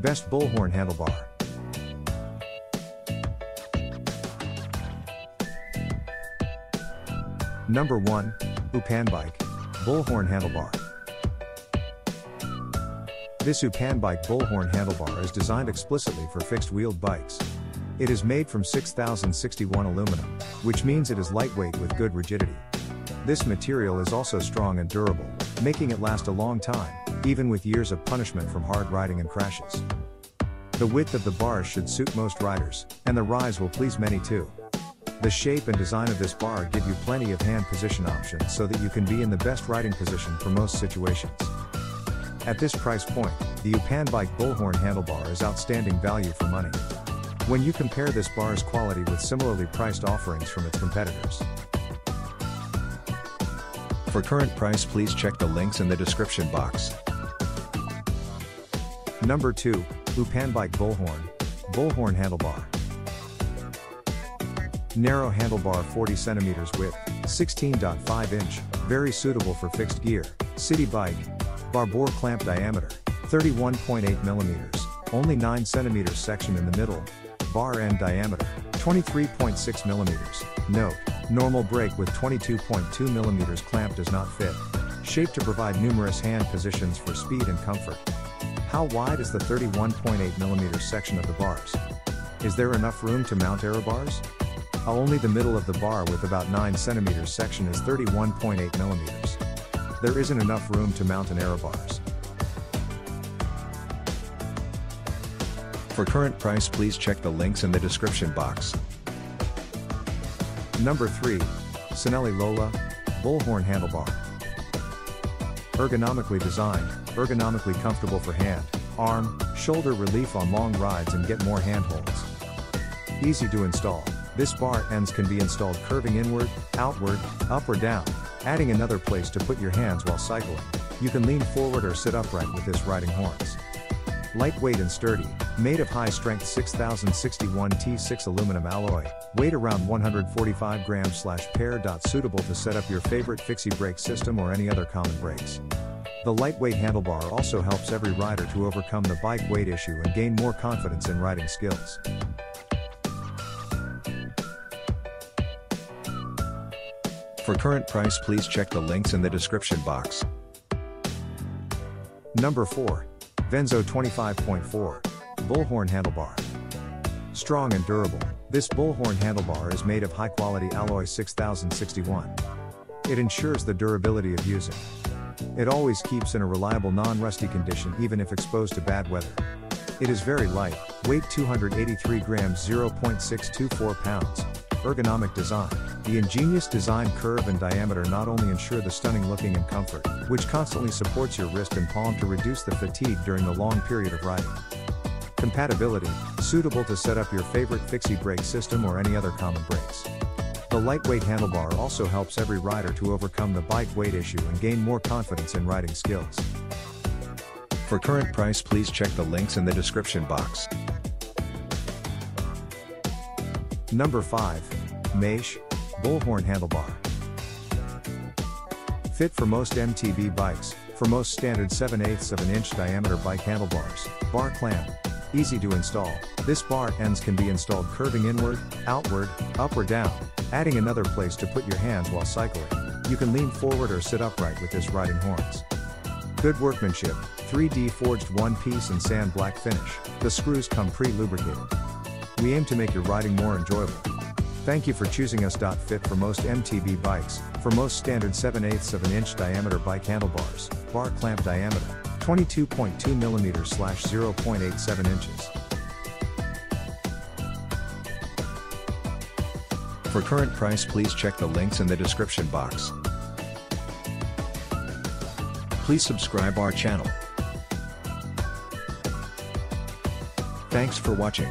Best Bullhorn Handlebar. Number 1, Upan Bike, Bullhorn Handlebar. This Upan Bike Bullhorn Handlebar is designed explicitly for fixed-wheeled bikes. It is made from 6061 aluminum, which means it is lightweight with good rigidity. This material is also strong and durable, making it last a long time, even with years of punishment from hard riding and crashes. The width of the bars should suit most riders, and the rise will please many too. The shape and design of this bar give you plenty of hand position options so that you can be in the best riding position for most situations. At this price point, the Upan Bike Bullhorn handlebar is outstanding value for money. When you compare this bar's quality with similarly priced offerings from its competitors. For current price please check the links in the description box. Number 2, Upan Bike Bullhorn, Bullhorn Handlebar. Narrow handlebar 40 cm width, 16.5 inch, very suitable for fixed gear, city bike. Bar bore clamp diameter, 31.8 mm, only 9 cm section in the middle. Bar end diameter, 23.6 mm. Note, normal brake with 22.2 mm clamp does not fit. Shape to provide numerous hand positions for speed and comfort. How wide is the 31.8 mm section of the bars? Is there enough room to mount aero bars? Only the middle of the bar with about 9 cm section is 31.8 mm. There isn't enough room to mount an aero bars. For current price please check the links in the description box. Number 3, Cinelli Lola, Bullhorn Handlebar. Ergonomically designed, ergonomically comfortable for hand, arm, shoulder relief on long rides and get more handholds. Easy to install. This bar ends can be installed curving inward, outward, up or down, adding another place to put your hands while cycling. You can lean forward or sit upright with this riding horns. Lightweight and sturdy, made of high-strength 6061 T6 aluminum alloy, weight around 145 grams slash pair. Suitable to set up your favorite fixie brake system or any other common brakes. The lightweight handlebar also helps every rider to overcome the bike weight issue and gain more confidence in riding skills. For current price please check the links in the description box. Number 4. Venzo 25.4. Bullhorn Handlebar. Strong and durable, this bullhorn handlebar is made of high quality alloy 6061. It ensures the durability of using. It always keeps in a reliable non-rusty condition even if exposed to bad weather. It is very light, weight 283 grams 0.624 pounds, ergonomic design. The ingenious design curve and diameter not only ensure the stunning looking and comfort, which constantly supports your wrist and palm to reduce the fatigue during the long period of riding. Compatibility, suitable to set up your favorite fixie brake system or any other common brakes. The lightweight handlebar also helps every rider to overcome the bike weight issue and gain more confidence in riding skills. For current price please check the links in the description box. Number 5. Maish, Bullhorn Handlebar. Fit for most MTB bikes, for most standard 7 8 of an inch diameter bike handlebars, bar clamp. Easy to install, this bar ends can be installed curving inward, outward, up or down, adding another place to put your hands while cycling. You can lean forward or sit upright with this riding horns. Good workmanship, 3D forged one piece and sand black finish, the screws come pre-lubricated. We aim to make your riding more enjoyable. Thank you for choosing us. Fit for most MTB bikes, for most standard 7 8 of an inch diameter bike handlebars, bar clamp diameter, 22.2 mm slash 0.87 inches. For current price please check the links in the description box. Please subscribe our channel. Thanks for watching.